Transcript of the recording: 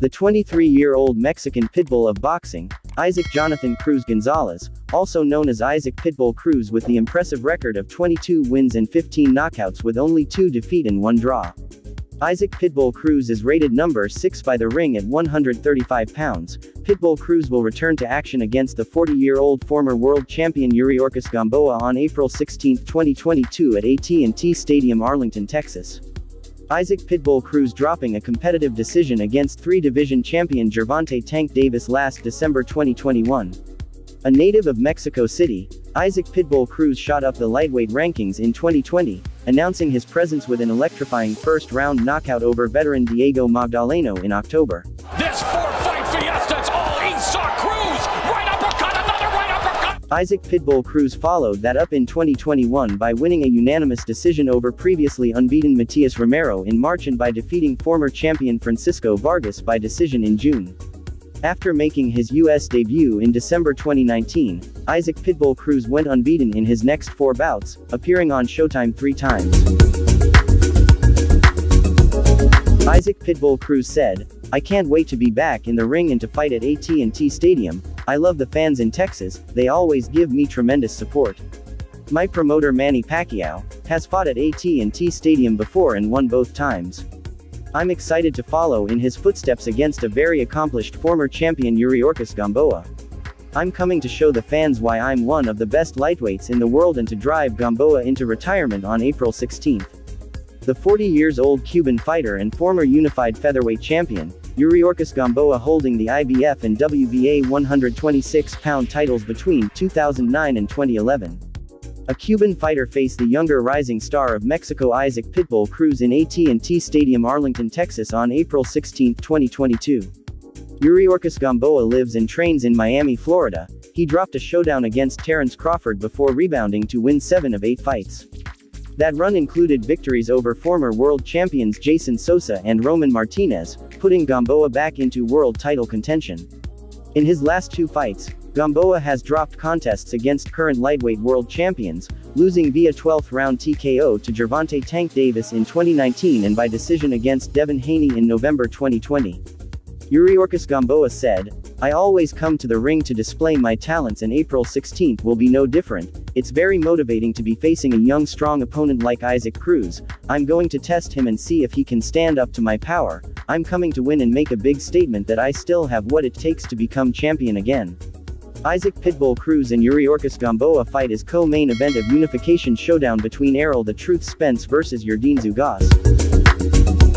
The 23-year-old Mexican pitbull of boxing, Isaac Jonathan Cruz Gonzalez, also known as Isaac Pitbull Cruz with the impressive record of 22 wins and 15 knockouts with only 2 defeat and 1 draw. Isaac Pitbull Cruz is rated number 6 by the ring at 135 pounds. Pitbull Cruz will return to action against the 40-year-old former world champion Yuriorkis Gamboa on April 16, 2022 at AT&T Stadium Arlington, Texas. Isaac Pitbull Cruz dropping a competitive decision against three-division champion Gervonta Tank Davis last December 2021. A native of Mexico City, Isaac Pitbull Cruz shot up the lightweight rankings in 2020, announcing his presence with an electrifying first-round knockout over veteran Diego Magdaleno in October. This four-fight fiesta, it's all Isaac Cruz! Right Isaac Pitbull Cruz followed that up in 2021 by winning a unanimous decision over previously unbeaten Matias Romero in March and by defeating former champion Francisco Vargas by decision in June. After making his U.S. debut in December 2019, Isaac Pitbull Cruz went unbeaten in his next four bouts, appearing on Showtime three times. Isaac Pitbull Cruz said, I can't wait to be back in the ring and to fight at AT&T Stadium, I love the fans in Texas, they always give me tremendous support. My promoter Manny Pacquiao, has fought at AT&T Stadium before and won both times. I'm excited to follow in his footsteps against a very accomplished former champion Yuriorkis Gamboa. I'm coming to show the fans why I'm one of the best lightweights in the world and to drive Gamboa into retirement on April 16. The 40 years old Cuban fighter and former unified featherweight champion, Yuriorkis Gamboa holding the IBF and WBA 126 pound titles between 2009 and 2011. A Cuban fighter faced the younger rising star of Mexico Isaac Pitbull Cruz in AT&T Stadium Arlington, Texas on April 16, 2022. Yuriorkis Gamboa lives and trains in Miami, Florida. He dropped a showdown against Terence Crawford before rebounding to win 7 of 8 fights. That run included victories over former world champions Jason Sosa and Roman Martinez, putting Gamboa back into world title contention. In his last two fights, Gamboa has dropped contests against current lightweight world champions, losing via 12th round TKO to Gervonta Tank Davis in 2019 and by decision against Devin Haney in November 2020. Yuriorkis Gamboa said, I always come to the ring to display my talents and April 16th will be no different. It's very motivating to be facing a young strong opponent like Isaac Cruz. I'm going to test him and see if he can stand up to my power. I'm coming to win and make a big statement that I still have what it takes to become champion again. Isaac Pitbull Cruz and Yuriorkis Gamboa fight is co-main event of Unification Showdown between Errol the Truth Spence versus Yordenis Ugas.